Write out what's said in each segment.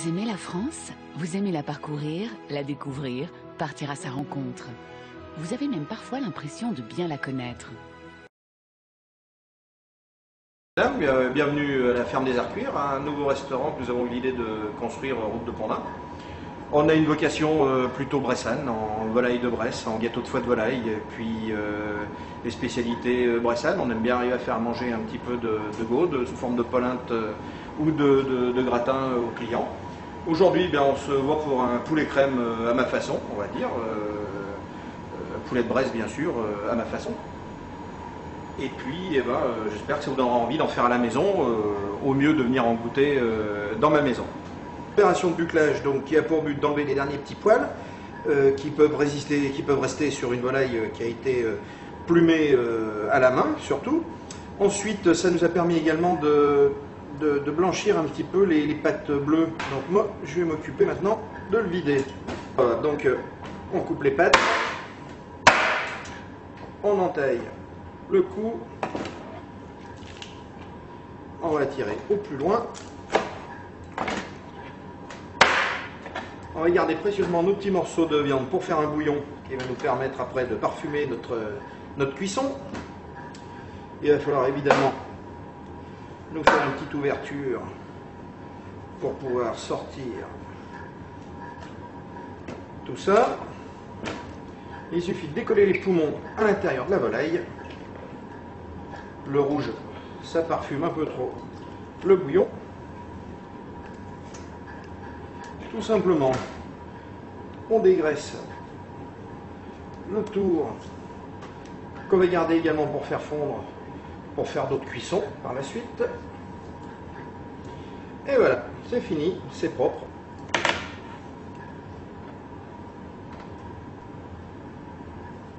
Vous aimez la France? Vous aimez la parcourir, la découvrir, partir à sa rencontre? Vous avez même parfois l'impression de bien la connaître. Madame, euh, bienvenue à la ferme des Arcuires, un nouveau restaurant que nous avons eu l'idée de construire euh, route de Pondin. On a une vocation euh, plutôt bressane, en volaille de Bresse, en gâteau de foie de volaille, et puis les spécialités bressanes. On aime bien arriver à faire manger un petit peu de, de gaude sous forme de polinte ou de, gratin aux clients. Aujourd'hui, on se voit pour un poulet crème à ma façon, on va dire. poulet de Bresse, bien sûr, à ma façon. Et puis, eh ben, euh, j'espère que ça vous donnera envie d'en faire à la maison, euh, au mieux de venir en goûter euh, dans ma maison. Opération de buclage donc, qui a pour but d'enlever les derniers petits poils qui, peuvent résister, qui peuvent rester sur une volaille qui a été plumée à la main, surtout. Ensuite, ça nous a permis également de, de, blanchir un petit peu les, les, pattes bleues. Donc moi, je vais m'occuper maintenant de le vider. Voilà, donc on coupe les pattes, on entaille le coup, on va tirer au plus loin. On va garder précieusement nos petits morceaux de viande pour faire un bouillon qui va nous permettre après de parfumer notre, notre cuisson. Il va falloir évidemment nous faire une petite ouverture pour pouvoir sortir tout ça. Il suffit de décoller les poumons à l'intérieur de la volaille le rouge, ça parfume un peu trop le bouillon. Tout simplement, on dégraisse le tour qu'on va garder également pour faire fondre, pour faire d'autres cuissons par la suite. Et voilà, c'est fini, c'est propre.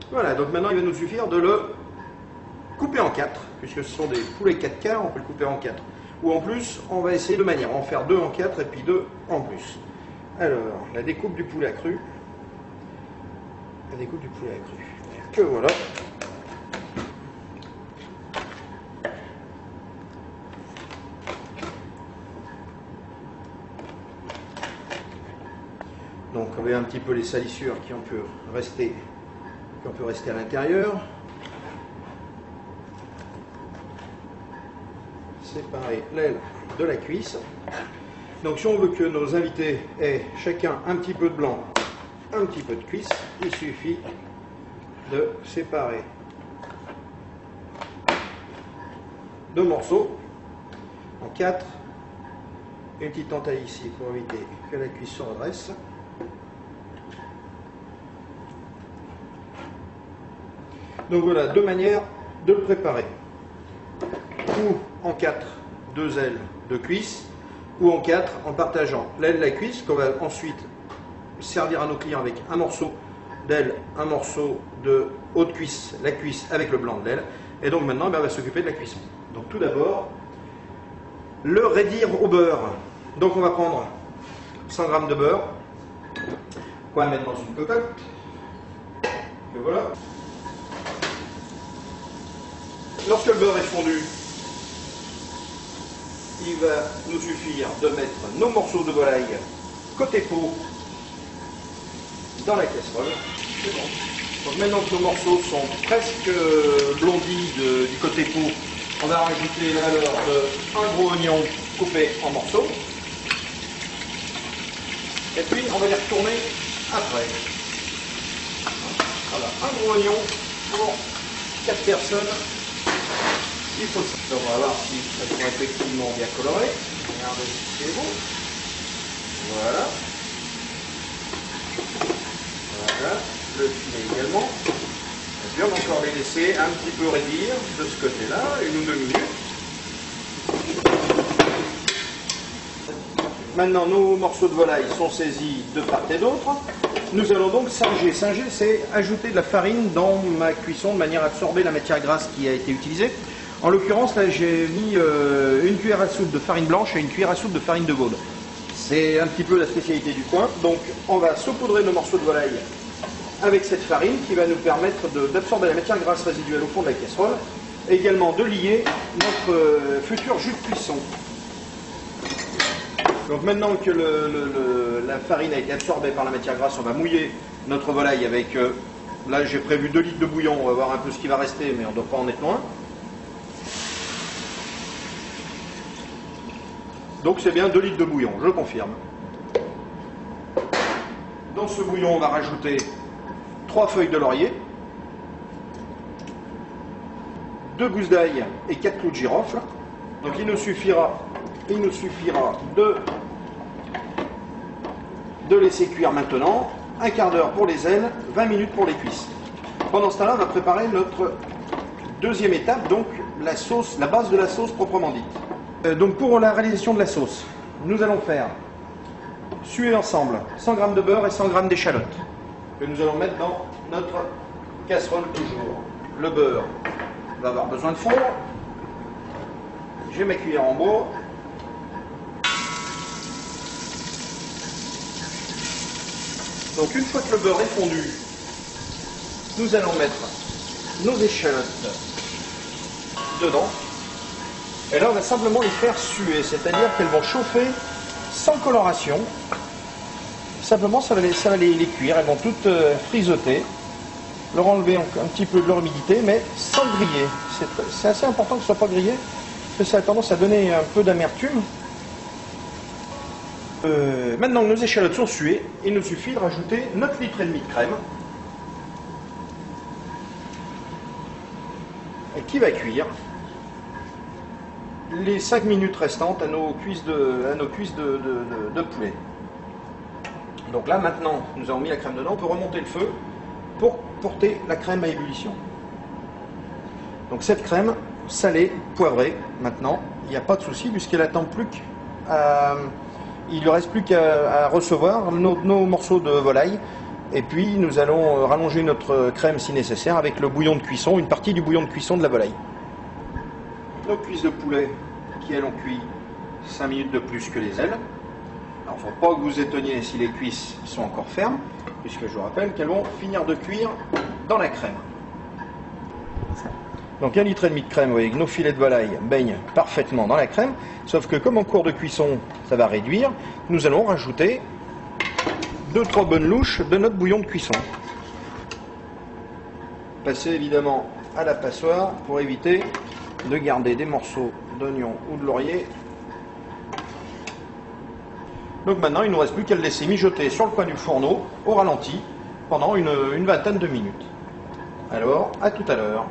Voilà, donc maintenant il va nous suffire de le couper en quatre, puisque ce sont des poulets 4 quarts, on peut le couper en quatre. Ou en plus, on va essayer de manière, en faire deux en quatre et puis deux en plus. Alors, la découpe du poulet cru. La découpe du poulet cru. Que voilà. Un petit peu les salissures qui ont pu rester, qui ont pu rester à l'intérieur. séparer l'aile de la cuisse. Donc si on veut que nos invités aient chacun un petit peu de blanc, un petit peu de cuisse, il suffit de séparer deux morceaux en quatre. Une petite entaille ici pour éviter que la cuisse se redresse. Donc voilà deux manières de le préparer ou en quatre, deux ailes de cuisse, ou en quatre en partageant l'aile de la cuisse qu'on va ensuite servir à nos clients avec un morceau d'aile, un morceau de haute cuisse, la cuisse avec le blanc de l'aile. Et donc maintenant, ben, on va s'occuper de la cuisson. Donc tout d'abord, le raidir au beurre. Donc on va prendre 100 g de beurre, on va mettre dans une cocotte. Et voilà. Lorsque le beurre est fondu, il va nous suffire de mettre nos morceaux de volaille côté peau dans la casserole. C'est bon. Maintenant que nos morceaux sont presque blondis du côté peau, on va rajouter la valeur d'un gros oignon coupé en morceaux. Et puis on va les retourner après. Voilà, un gros oignon pour 4 personnes il faut Donc va voir si elles sont effectivement bien colorées. Regardez si c'est beau. Voilà. Voilà. Le filet également. Et on va encore les laisser un petit peu raidir de ce côté-là, une ou deux minutes. Maintenant, nos morceaux de volaille sont saisis de part et d'autre. Nous allons donc singer. Singer, c'est ajouter de la farine dans ma cuisson de manière à absorber la matière grasse qui a été utilisée. En l'occurrence, là, j'ai mis euh, une cuillère à soupe de farine blanche et une cuillère à soupe de farine de gaude. C'est un petit peu la spécialité du coin. Donc, on va saupoudrer nos morceaux de volaille avec cette farine qui va nous permettre d'absorber la matière grasse résiduelle au fond de la casserole. Et également de lier notre euh, futur jus de cuisson. Donc maintenant que la farine a été absorbée par la matière grasse, on va mouiller notre volaille avec... Euh, là j'ai prévu 2 litres de bouillon, on va voir un peu ce qui va rester, mais on ne doit pas en être loin. Donc c'est bien 2 litres de bouillon, je confirme. Dans ce bouillon, on va rajouter 3 feuilles de laurier, 2 gousses d'ail et 4 clous de girofle. Donc il nous suffira, il nous suffira de, de laisser cuire maintenant un quart d'heure pour les ailes, 20 minutes pour les cuisses. Pendant ce temps-là, on va préparer notre deuxième étape, donc la sauce, la base de la sauce proprement dite. Euh, donc pour la réalisation de la sauce, nous allons faire suer ensemble 100 g de beurre et 100 g d'échalotes que nous allons mettre dans notre casserole toujours. Le beurre va avoir besoin de fondre. J'ai ma cuillère en bois. Donc une fois que le beurre est fondu, nous allons mettre nos échalotes dedans. Et là, on va simplement les faire suer, c'est-à-dire qu'elles vont chauffer sans coloration. Simplement, ça va les, cuire, elles vont toutes euh, frisoter, leur enlever un, petit peu de leur humidité, mais sans griller. C'est assez important que ce ne soit pas grillé, parce que ça a tendance à donner un peu d'amertume. Euh, maintenant que nos échalotes sont suées, il nous suffit de rajouter notre litre et demi de crème. Qui va cuire? Les 5 minutes restantes à nos cuisses de, à nos cuisses de, de, poulet. Donc là maintenant, nous avons mis la crème dedans, on peut remonter le feu pour porter la crème à ébullition. Donc cette crème salée, poivrée, maintenant, il n'y a pas de souci puisqu'elle attend plus qu'à il ne reste plus qu'à recevoir nos, morceaux de volaille. Et puis nous allons euh, rallonger notre crème si nécessaire avec le bouillon de cuisson, une partie du bouillon de cuisson de la volaille. Nos cuisses de poulet qui elles ont cuit 5 minutes de plus que les ailes. Alors il ne faut pas que vous étonniez si les cuisses sont encore fermes, puisque je vous rappelle qu'elles vont finir de cuire dans la crème. Donc un litre et demi de crème, vous voyez que nos filets de volaille baignent parfaitement dans la crème, sauf que comme en cours de cuisson, ça va réduire, nous allons rajouter 2-3 bonnes louches de notre bouillon de cuisson. Passer évidemment à la passoire pour éviter de garder des morceaux d'oignon ou de laurier. Donc maintenant, il ne nous reste plus qu'à le laisser mijoter sur le coin du fourneau au ralenti pendant une, une vingtaine de minutes. Alors, à tout à l'heure.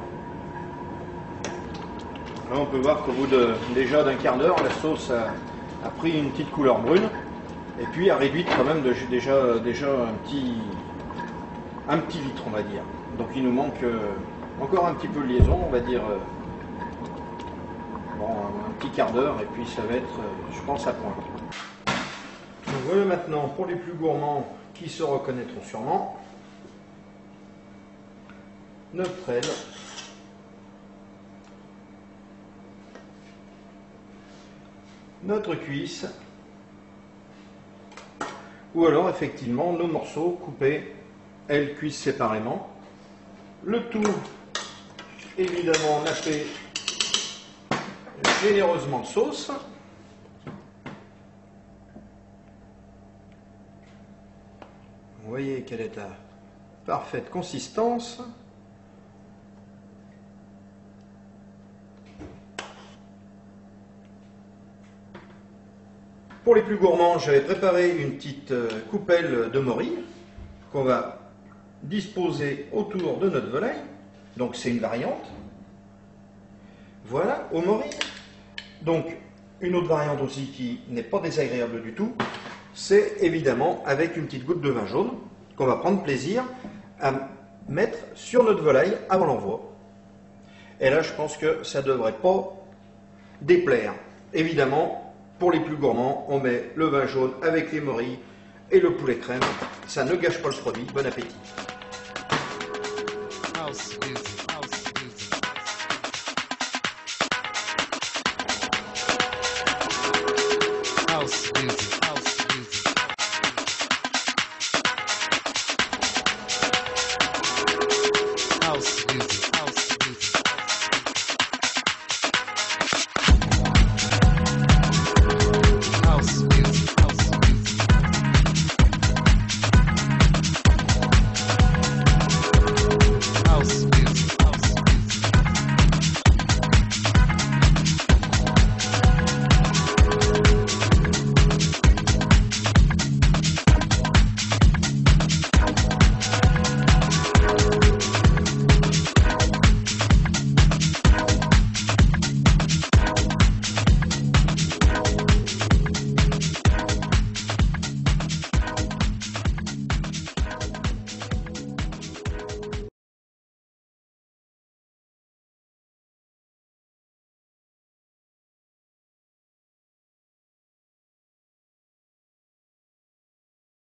Là, on peut voir qu'au bout déjà d'un quart d'heure, la sauce a, pris une petite couleur brune et puis a réduit quand même déjà, un, petit, un petit litre, on va dire. Donc il nous manque euh, encore un petit peu de liaison, on va dire euh, un, petit quart d'heure et puis ça va être, euh, je pense, à point. Donc voilà maintenant pour les plus gourmands qui se reconnaîtront sûrement notre aile notre cuisse, ou alors effectivement nos morceaux coupés, elles cuisses séparément. Le tout évidemment nappé généreusement de sauce. Vous voyez quelle est la parfaite consistance. Pour les plus gourmands, j'avais préparé une petite euh, coupelle de morille qu'on va disposer autour de notre volaille. Donc c'est une variante. Voilà, au morille. Donc une autre variante aussi qui n'est pas désagréable du tout, c'est évidemment avec une petite goutte de vin jaune qu'on va prendre plaisir à mettre sur notre volaille avant l'envoi. Et là, je pense que ça ne devrait pas déplaire. Évidemment, pour les plus gourmands, on met le vin jaune avec les morilles et le poulet crème. Ça ne gâche pas le produit. Bon appétit.